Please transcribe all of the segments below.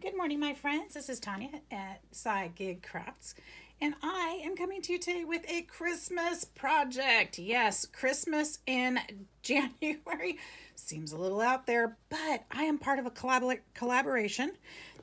Good morning, my friends. This is Tanya at Side Gig Crafts, and I am coming to you today with a Christmas project. Yes, Christmas in January seems a little out there, but I am part of a collab collaboration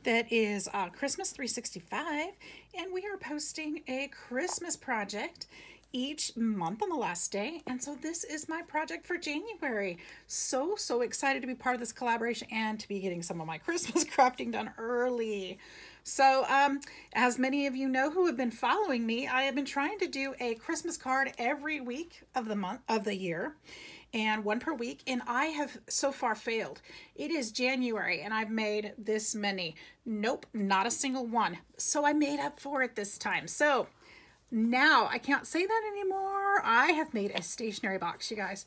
that is uh, Christmas 365, and we are posting a Christmas project each month on the last day. And so this is my project for January. So, so excited to be part of this collaboration and to be getting some of my Christmas crafting done early. So, um, as many of you know who have been following me, I have been trying to do a Christmas card every week of the month of the year and one per week and I have so far failed. It is January and I've made this many. Nope, not a single one. So I made up for it this time. So now I can't say that anymore. I have made a stationery box, you guys.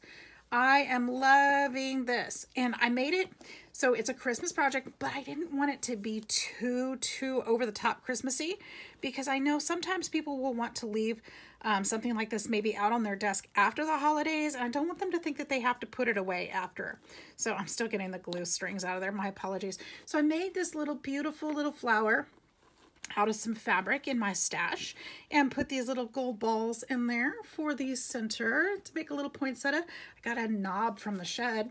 I am loving this. And I made it, so it's a Christmas project, but I didn't want it to be too, too over the top Christmassy because I know sometimes people will want to leave um, something like this maybe out on their desk after the holidays. And I don't want them to think that they have to put it away after. So I'm still getting the glue strings out of there. My apologies. So I made this little beautiful little flower out of some fabric in my stash and put these little gold balls in there for the center to make a little poinsettia. I got a knob from the shed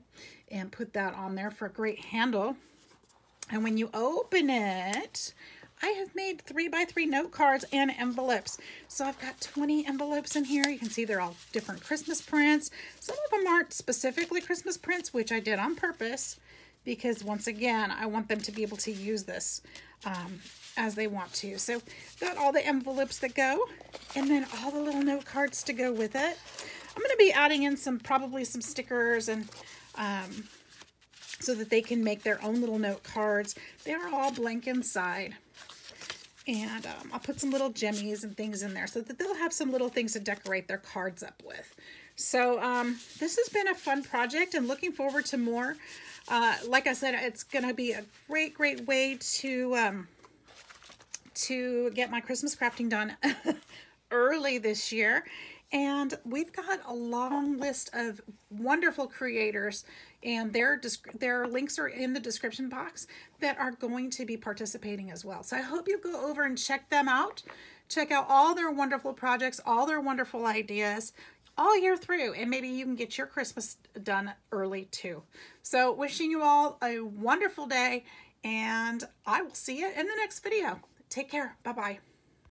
and put that on there for a great handle. And when you open it, I have made three by three note cards and envelopes. So I've got 20 envelopes in here. You can see they're all different Christmas prints. Some of them aren't specifically Christmas prints, which I did on purpose because once again, I want them to be able to use this um, as they want to. So got all the envelopes that go and then all the little note cards to go with it. I'm going to be adding in some, probably some stickers and um, so that they can make their own little note cards. They're all blank inside. And um, I'll put some little jimmies and things in there so that they'll have some little things to decorate their cards up with. So um, this has been a fun project and looking forward to more. Uh, like I said, it's going to be a great, great way to um, to get my Christmas crafting done early this year. And we've got a long list of wonderful creators and their their links are in the description box that are going to be participating as well. So I hope you go over and check them out. Check out all their wonderful projects, all their wonderful ideas all year through and maybe you can get your Christmas done early too. So wishing you all a wonderful day and I will see you in the next video. Take care. Bye-bye.